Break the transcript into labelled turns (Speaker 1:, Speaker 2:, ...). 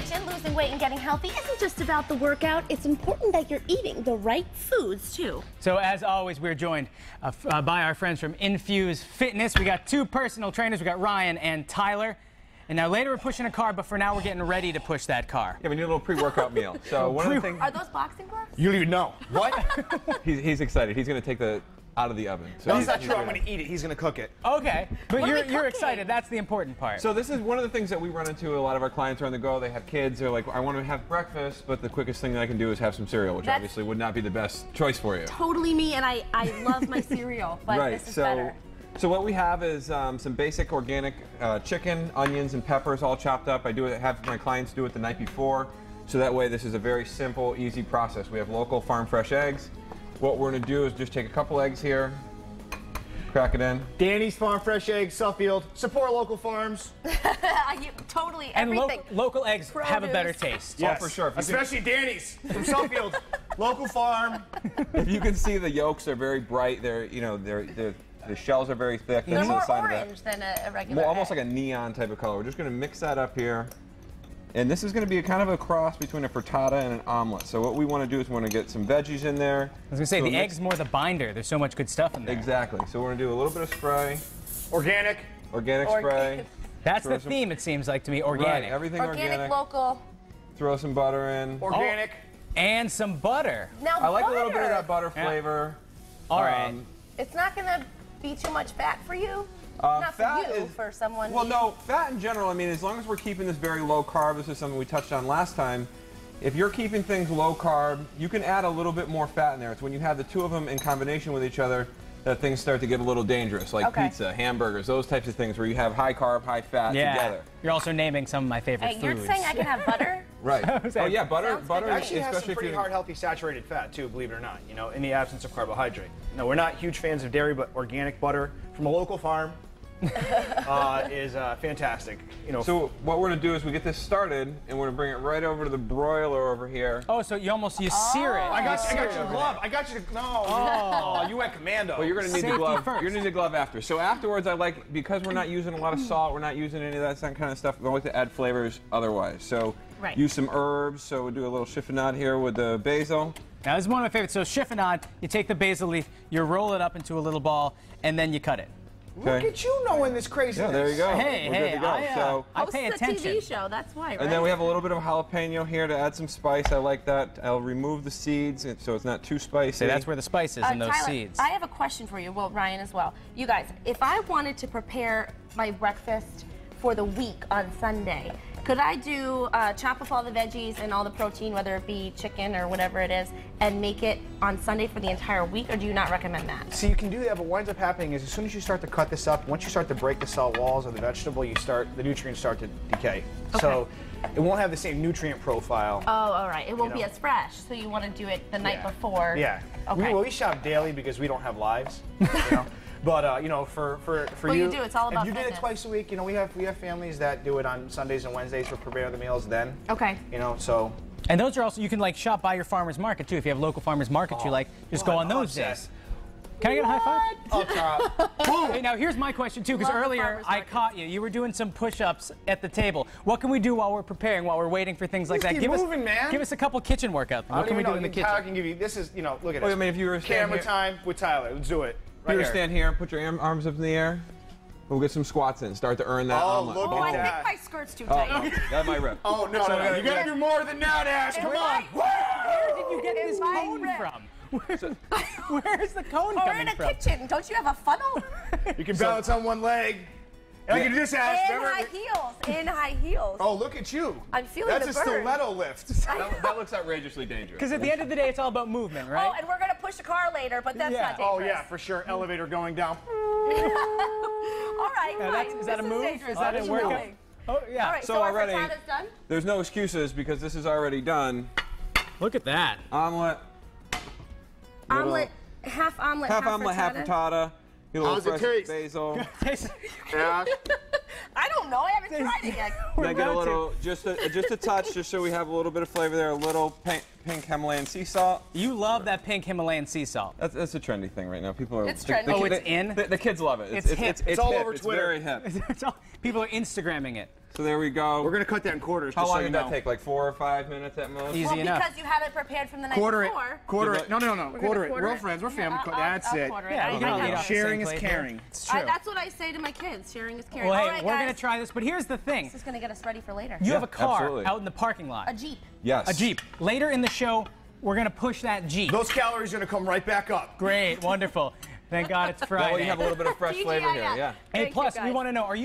Speaker 1: kitchen, losing weight and getting healthy isn't just about the workout. It's important that you're eating the right foods, too.
Speaker 2: So as always, we're joined uh, uh, by our friends from Infuse Fitness. We got two personal trainers. We got Ryan and Tyler. And now later we're pushing a car, but for now we're getting ready to push that car.
Speaker 3: Yeah, we need a little pre-workout meal. So one of the things
Speaker 1: Are those boxing gloves?
Speaker 4: You don't even know.
Speaker 3: what? he's, he's excited. He's going to take the out of the oven. So
Speaker 4: No,
Speaker 3: he's-
Speaker 4: that's not true. I'm
Speaker 3: gonna-
Speaker 4: eat it. He's going to cook it.
Speaker 2: Okay, but you're you're excited. That's the important part.
Speaker 3: So this is one of the things that we run into. A lot of our clients are on the go. They have kids. They're like, I want to have breakfast, but the quickest thing that I can do is have some cereal, which
Speaker 1: That's-
Speaker 3: obviously would not be the best choice for you.
Speaker 1: Totally me, and I, I love my cereal, but
Speaker 3: right.
Speaker 1: this is
Speaker 3: so,
Speaker 1: better.
Speaker 3: so what we have is um, some basic organic uh, chicken, onions, and peppers all chopped up. I do it, have my clients do it the night before, so that way this is a very simple, easy process. We have local farm fresh eggs. What we're going to do is just take a couple eggs here, crack it in.
Speaker 4: Danny's Farm Fresh Eggs, Suffield. Support local farms.
Speaker 1: I, you- totally
Speaker 2: and lo- local eggs have a better
Speaker 1: Produce.
Speaker 2: taste.
Speaker 3: Yeah. for sure. If you can-
Speaker 4: Especially Danny's from Suffield. local farm.
Speaker 3: If you can see the yolks are very bright. They're you know they're, they're the shells are very thick.
Speaker 1: They're
Speaker 3: That's
Speaker 1: more
Speaker 3: a sign of that.
Speaker 1: orange than a, a regular
Speaker 3: Well, almost
Speaker 1: egg.
Speaker 3: like a neon type of color. We're just going to mix that up here. And this is going to be a kind of a cross between a frittata and an omelet. So what we want to do is we want to get some veggies in there.
Speaker 2: I was gonna say
Speaker 3: So
Speaker 2: the
Speaker 3: mix-
Speaker 2: egg's more the binder. There's so much good stuff in there.
Speaker 3: Exactly. So we're going to do a little bit of spray,
Speaker 4: Organic.
Speaker 3: organic spray.
Speaker 2: That's
Speaker 3: Throw
Speaker 2: the
Speaker 3: some-
Speaker 2: theme. It seems like to me.
Speaker 3: Right,
Speaker 2: Organic
Speaker 3: everything
Speaker 1: organic,
Speaker 3: organic.
Speaker 1: local.
Speaker 3: Throw some butter in.
Speaker 4: Organic.
Speaker 2: and some butter.
Speaker 1: Now
Speaker 3: I like a little bit of that butter
Speaker 2: Yeah.
Speaker 3: flavor.
Speaker 2: All right.
Speaker 3: Um,
Speaker 1: It's not gonna be too much fat for you.
Speaker 3: Uh,
Speaker 1: not for you,
Speaker 3: is-
Speaker 1: for someone.
Speaker 3: Well, no, fat in general. I mean, as long as we're keeping this very low carb, this is something we touched on last time. If you're keeping things low carb, you can add a little bit more fat in there. It's when you have the two of them in combination with each other that things start to get a little dangerous, like
Speaker 1: Okay.
Speaker 3: pizza, hamburgers, those types of things where you have high carb, high fat
Speaker 2: yeah.
Speaker 3: together.
Speaker 2: You're also naming some of my favorite
Speaker 1: Hey, you're
Speaker 2: foods.
Speaker 1: saying I can have butter?
Speaker 3: Right. oh yeah, butter,
Speaker 1: Sounds
Speaker 3: butter,
Speaker 1: good.
Speaker 4: Actually has some
Speaker 3: especially if
Speaker 4: pretty
Speaker 3: you're
Speaker 4: hard, healthy, saturated fat too. Believe it or not. You know, in the absence of carbohydrate. No, we're not huge fans of dairy, but organic butter from a local farm uh, is uh, fantastic. You know,
Speaker 3: So what we're gonna do is we get this started, and we're gonna bring it right over to the broiler over here.
Speaker 2: oh, so you almost you sear it.
Speaker 4: I got,
Speaker 2: You
Speaker 4: I got your glove. I got you. No. Oh, you went commando.
Speaker 3: Well, you're gonna need
Speaker 2: Safety
Speaker 3: the glove.
Speaker 2: first.
Speaker 3: You're gonna need the glove after. So afterwards, I like because we're not using a lot of salt, we're not using any of that that kind of stuff. We like to add flavors otherwise. So
Speaker 1: Right.
Speaker 3: use some herbs. So we'll do a little chiffonade here with the basil.
Speaker 2: Now this is one of my favorites. So chiffonade, you take the basil leaf, you roll it up into a little ball, and then you cut it.
Speaker 4: Look at you knowing this craziness.
Speaker 3: Yeah, there you go.
Speaker 2: Hey,
Speaker 3: we're
Speaker 2: hey,
Speaker 3: good to go.
Speaker 2: I, uh,
Speaker 3: so,
Speaker 2: I
Speaker 1: Hosts
Speaker 2: pay
Speaker 1: a
Speaker 2: attention.
Speaker 1: TV show, that's why, right?
Speaker 3: and then we have a little bit of jalapeno here to add some spice. I like that. I'll remove the seeds so it's not too spicy.
Speaker 2: So that's where the spice is
Speaker 1: Uh,
Speaker 2: in those
Speaker 1: Tyler,
Speaker 2: seeds.
Speaker 1: I have a question for you. Well, Ryan as well. You guys, if I wanted to prepare my breakfast for the week on Sunday, could I do uh, chop up all the veggies and all the protein, whether it be chicken or whatever it is, and make it on Sunday for the entire week, or do you not recommend that?
Speaker 4: See, you can do that, but what ends up happening is as soon as you start to cut this up, once you start to break the cell walls of the vegetable, you start the nutrients start to decay. So it won't have the same nutrient profile.
Speaker 1: Oh, all right. It won't
Speaker 4: You
Speaker 1: be as fresh, so you want to do it the night
Speaker 4: Yeah.
Speaker 1: before.
Speaker 4: Yeah.
Speaker 1: Okay.
Speaker 4: We, well, we shop daily because we don't have lives. You know? But uh, you know, for for for
Speaker 1: Well,
Speaker 4: you,
Speaker 1: you do. It's all about
Speaker 4: If you did it twice a week, you know, we have we have families that do it on Sundays and Wednesdays for prepare the meals. Then,
Speaker 1: Okay.
Speaker 4: you know, so
Speaker 2: and those are also you can like shop by your farmers market too. If you have local farmers markets you like, just go
Speaker 4: what?
Speaker 2: on those
Speaker 4: Upset.
Speaker 2: days. Can I get a high five?
Speaker 4: up top.
Speaker 2: Hey, now here's my question too, because earlier I
Speaker 1: market.
Speaker 2: caught you. You were doing some push-ups at the table. What can we do while we're preparing, while we're waiting for things like
Speaker 4: Just
Speaker 2: that?
Speaker 4: keep
Speaker 2: give
Speaker 4: moving,
Speaker 2: us,
Speaker 4: man.
Speaker 2: Give us a couple kitchen workouts.
Speaker 4: I
Speaker 2: What can we
Speaker 4: even
Speaker 2: do in the
Speaker 4: you- Tyler can give you. This is, you know, look at
Speaker 3: Well,
Speaker 4: this.
Speaker 3: I mean, if you were
Speaker 4: camera
Speaker 3: here-
Speaker 4: time with Tyler. Let's do it. Right
Speaker 3: You're
Speaker 4: here.
Speaker 3: gonna stand here, put your arms up in the air. We'll get some squats in. Start to earn that
Speaker 4: Oh,
Speaker 3: omelet.
Speaker 4: look
Speaker 1: Oh,
Speaker 4: at
Speaker 1: I think my skirt's too
Speaker 3: Oh,
Speaker 1: tight.
Speaker 3: oh, that might rip.
Speaker 4: Oh no, no, no! You gotta do more than that, Ash. Come on.
Speaker 2: Where did you get this cone
Speaker 1: rip.
Speaker 2: from? Where, where's the cone
Speaker 1: We're
Speaker 2: coming
Speaker 1: in a
Speaker 2: from?
Speaker 1: kitchen. Don't you have a funnel?
Speaker 4: You can balance on one leg. And I can do this, Ash.
Speaker 1: in
Speaker 4: Remember?
Speaker 1: high heels. In high heels.
Speaker 4: Oh, look at you.
Speaker 1: I'm feeling
Speaker 4: That's
Speaker 1: the
Speaker 4: a
Speaker 1: burn.
Speaker 4: stiletto lift.
Speaker 3: That, that looks outrageously dangerous.
Speaker 2: Because at the end of the day, it's all about movement, oh, right?
Speaker 1: Oh, and we're gonna push a car later, but that's
Speaker 2: Yeah.
Speaker 1: not oh, dangerous.
Speaker 4: Oh yeah, for sure. Elevator going down.
Speaker 1: All right,
Speaker 2: Now,
Speaker 1: fine.
Speaker 2: that's, is that a move?
Speaker 1: dangerous.
Speaker 2: Is that a
Speaker 1: you
Speaker 2: workout?
Speaker 1: doing?
Speaker 2: Oh yeah.
Speaker 1: All right,
Speaker 3: So
Speaker 1: so,
Speaker 3: already-
Speaker 1: frittata's done.
Speaker 3: There's no excuses because this is already done.
Speaker 2: Look at that.
Speaker 3: Omelet.
Speaker 1: Omelet, half omelet,
Speaker 3: Half
Speaker 1: half
Speaker 3: omelet, half
Speaker 1: frittata.
Speaker 3: Frittata. Get a little
Speaker 4: How's it
Speaker 3: fresh
Speaker 4: taste?
Speaker 3: basil.
Speaker 4: Ash.
Speaker 1: I don't know. I haven't tried it yet.
Speaker 2: We're
Speaker 3: Then get a
Speaker 2: about to.
Speaker 3: little, just a, just a touch, just so we have a little bit of flavor there. A little pa- pink Himalayan sea salt.
Speaker 2: You love that pink Himalayan sea salt.
Speaker 3: That's, that's a trendy thing right now. People are.
Speaker 1: It's
Speaker 3: the-
Speaker 1: trendy.
Speaker 3: the
Speaker 2: Oh, it's
Speaker 3: the-
Speaker 2: in?
Speaker 3: The, the kids love it.
Speaker 2: It's hip.
Speaker 3: It's,
Speaker 2: It's
Speaker 4: all
Speaker 3: hip.
Speaker 4: over
Speaker 3: It's
Speaker 4: Twitter.
Speaker 3: very hip.
Speaker 2: It's all- People are Instagramming it.
Speaker 3: So there we go.
Speaker 4: We're gonna cut that in quarters.
Speaker 3: How
Speaker 4: just
Speaker 3: long
Speaker 4: so
Speaker 3: did that
Speaker 4: know.
Speaker 3: take? Like four or five minutes at most.
Speaker 2: Easy
Speaker 1: Well,
Speaker 2: enough.
Speaker 1: because you have it prepared from the night
Speaker 4: Quarter it.
Speaker 1: before.
Speaker 4: Quarter
Speaker 3: Good
Speaker 4: it. No, no, no, no. Quarter it.
Speaker 1: quarter
Speaker 4: We're all friends. We're
Speaker 1: Yeah,
Speaker 4: family.
Speaker 1: I'll-
Speaker 4: That's
Speaker 1: I'll
Speaker 4: it.
Speaker 1: quarter it.
Speaker 2: Yeah,
Speaker 1: I
Speaker 2: you
Speaker 1: like
Speaker 2: can all
Speaker 1: that
Speaker 2: eat
Speaker 1: one.
Speaker 2: off the
Speaker 4: Sharing is caring.
Speaker 2: It's true.
Speaker 1: I, that's what I say to my kids. Sharing is caring.
Speaker 2: well,
Speaker 1: All
Speaker 2: hey,
Speaker 1: right,
Speaker 2: we're
Speaker 1: guys.
Speaker 2: gonna try this, but here's the thing:
Speaker 1: This is gonna get us ready for later.
Speaker 2: you have a car
Speaker 3: absolutely.
Speaker 2: out in the parking lot,
Speaker 1: a Jeep.
Speaker 3: Yes.
Speaker 2: a Jeep. Later in the show, we're gonna push that Jeep.
Speaker 4: Those calories are gonna come right back up.
Speaker 2: Great, wonderful. Thank God it's Friday.
Speaker 3: That way you have a little bit of fresh flavor here.
Speaker 1: TGIF.
Speaker 3: Yeah.
Speaker 2: Hey, plus we want to know: Are you